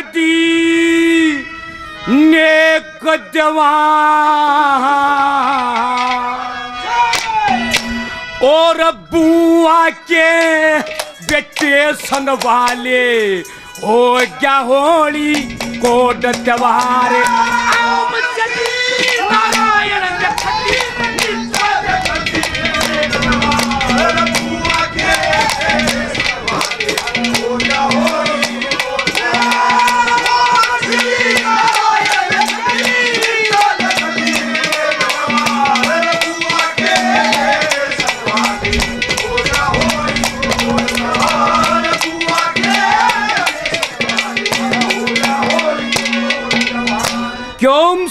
कदी नेक जवान। और बुआ के बेटे सन वाले हो गया होली कोड त्योहार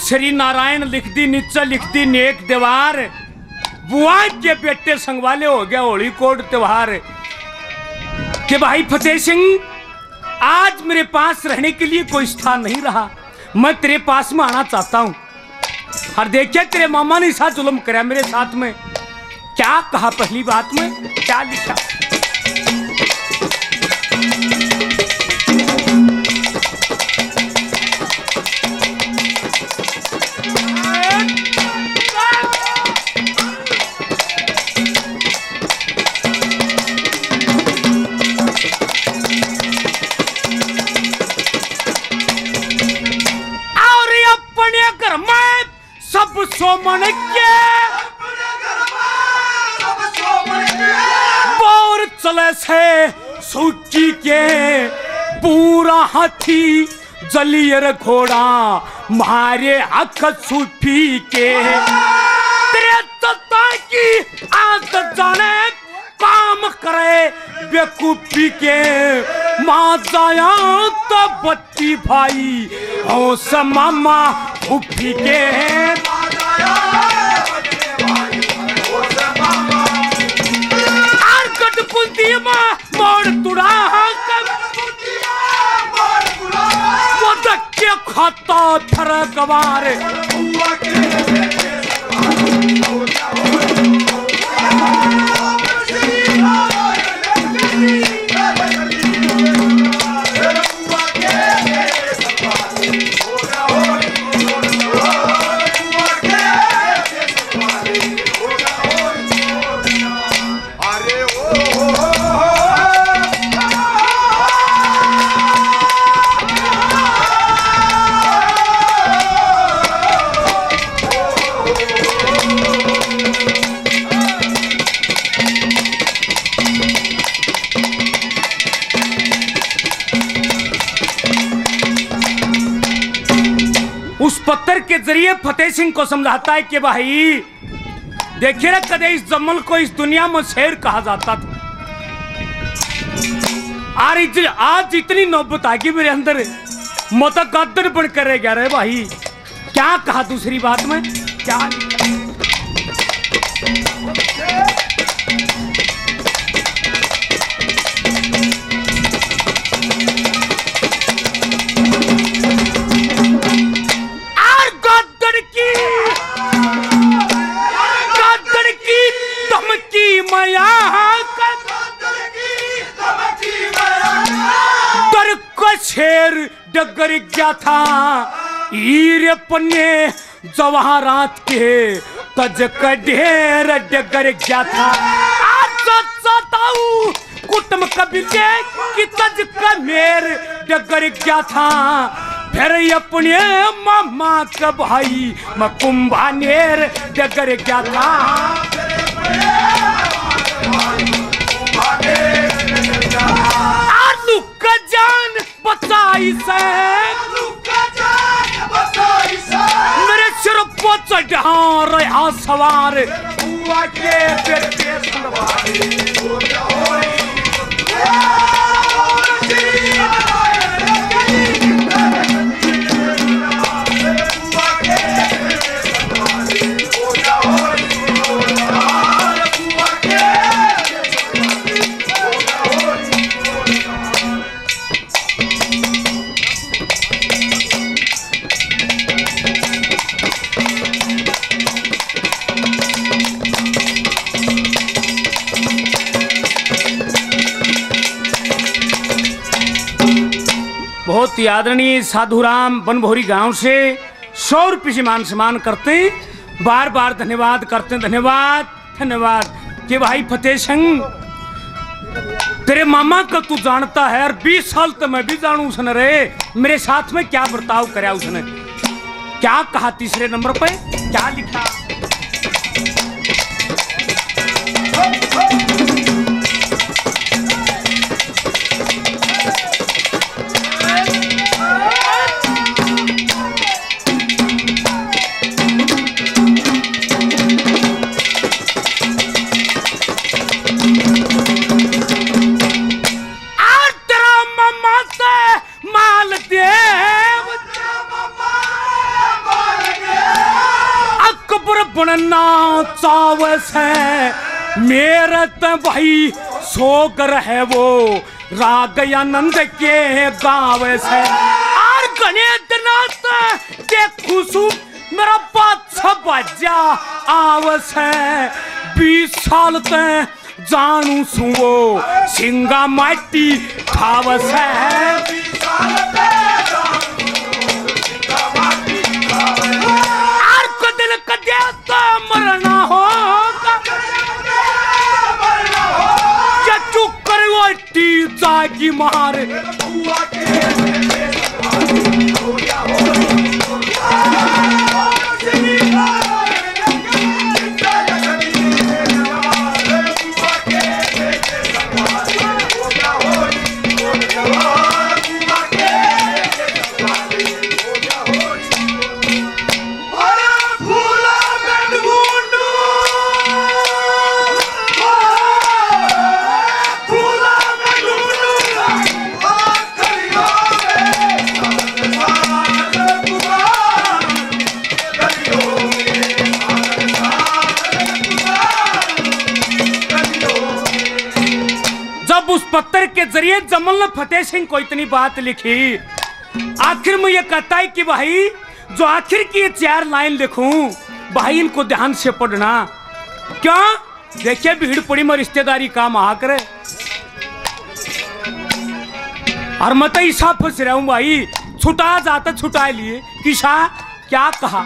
श्री नारायण लिख दी नीचे लिख दी नेक दीवार। बुआ के बेटे संगवाले हो गया होली कोट त्योहार। कि भाई फतेह सिंह, आज मेरे पास रहने के लिए कोई स्थान नहीं रहा। मैं तेरे पास में आना चाहता हूँ। और देखिए, तेरे मामा ने साथ जुलम कराया मेरे साथ में। क्या कहा पहली बात में? क्या लिखा? सोमन के बोर चले से सूची के पूरा हाथी जलियर घोड़ा मारे अख सूफी के। की आदत जाने काम करे बेकूफी के। माँ जाया तो बच्ची भाई हो मामा उफी के। धक्के खाता ज़रिए फतेह सिंह को समझाता है कि भाई, देखिए ना कदे इस जमल को इस दुनिया में शेर कहा जाता था। आज आज इतनी नौबत आ गई मेरे अंदर। मोता गादर बन कर रह गया रे भाई। क्या कहा दूसरी बात में? क्या शेर डगर गया था। हीरे पन्ने जवाहरात के तज का ढेर डगर गया था। आज सताऊ कुटुम कबीले की तज का मेर डगर गया था। फिर अपने मामा का भाई मैं कुंभानेर डगर गया था। बचाई से। मेरे सिर पर चढ़ा रहा सवार। के बहुत आदरणीय साधुराम बनभोरी गाँव से सौ रुपये से मान सम्मान करते बार बार धन्यवाद करते धन्यवाद धन्यवाद। के भाई फतेह सिंह, तेरे मामा का तू जानता है और बीस साल तो मैं भी जानू उसने रे। मेरे साथ में क्या बर्ताव कराया उसने? क्या कहा तीसरे नंबर पे? क्या लिखा? है। मेरे तो भाई सोगर है वो। राग आनंद के गाँव से। और गणेश नाथ देखू सु मेरा बादशाह बजा आवस है। बीस साल ते जानू सु वो सिंगा माटी खावस है। जागी मार। पत्थर के ज़रिए जमल फतेह सिंह को इतनी बात लिखी। आखिर में ये कहता है कि भाई, जो आखिर की चार लाइन लिखूं, भाई इनको ध्यान से पढ़ना। क्या? देखिए, भीड़ पड़ी में रिश्तेदारी काम आ करे। और मैं तो ईसा फंस रहा हूँ, भाई। छुटा जाता, छुटा लिए। किसा क्या कहा?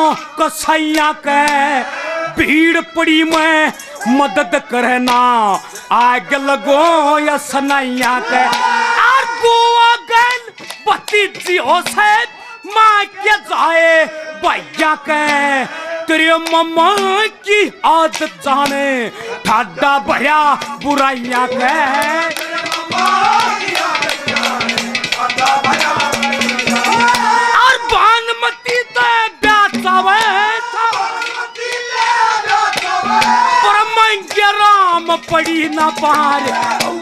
कसैया के भीड़ पड़ी में मदद करना आग लगो या सनैया के। और गोवा गन भतीजी हो से माँ के जाए भैया के। तेरे मम्मा की आदत जाने ठाडा भया बुराइया के। पड़ी न पार।